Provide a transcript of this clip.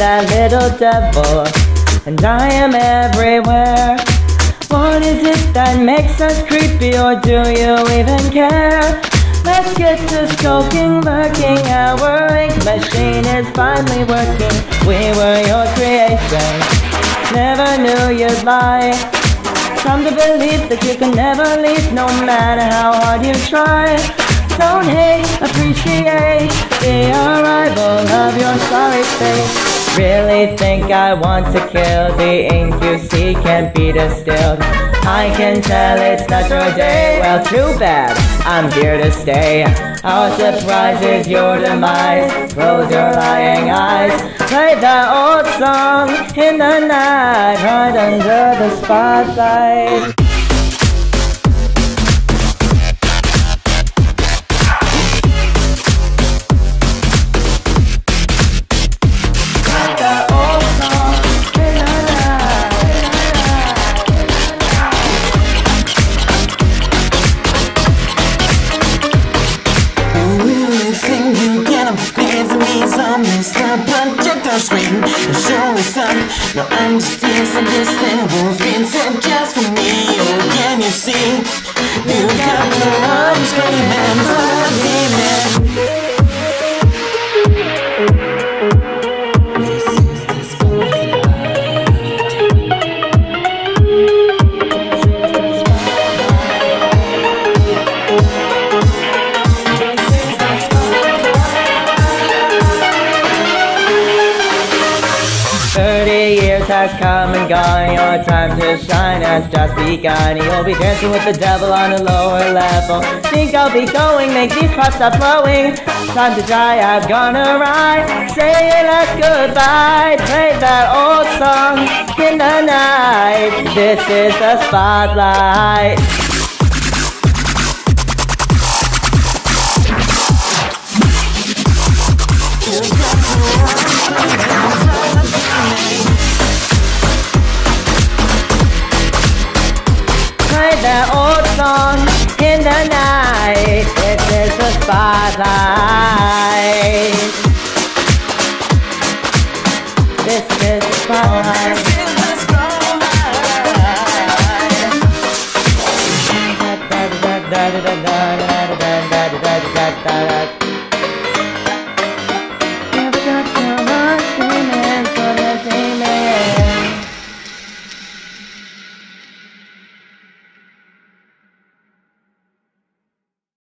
that little devil, and I am everywhere. What is it that makes us creepy, or do you even care? Let's get to stroking, lurking. Our ink machine is finally working. We were your creation. Never knew you'd lie. Come to believe that you can never leave, no matter how hard you try. Don't hate, appreciate the arrival of your sorry face. Really think I want to kill the ink you see can't be distilled. I can tell it's not your day. Well, too bad. I'm here to stay. Our surprise is your demise. Close your lying eyes. Play that old song in the night, right under the spotlight. me stop, but you don't show us up. no I'm just teasing This table's been set just for me Oh, can you see? You got the I'm screaming has come and gone. Your time to shine has just begun. You'll be dancing with the devil on a lower level. Think I'll be going, make these parts stop flowing. Time to die, I've gone awry. Say last goodbye. Play that old song in the night. This is the spotlight the night. This is the spotlight. This is the spotlight. The spotlight. da da da da da da da da da da da da